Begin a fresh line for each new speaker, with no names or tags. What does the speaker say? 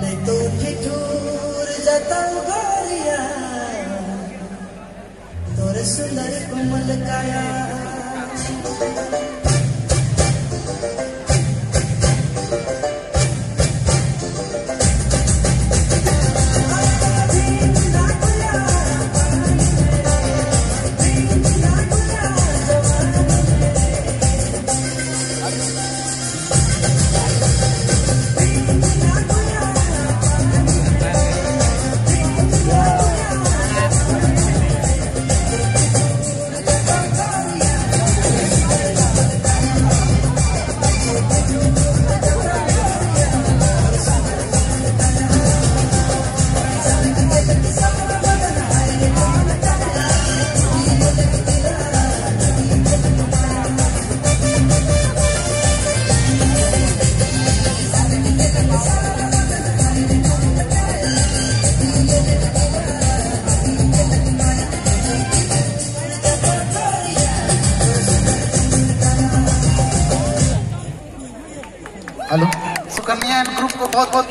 नहीं तो ठिठुर जाता गोरिया। तोरे सुंदर
हेलो। सुकन्या ग्रुप को बहुत बहुत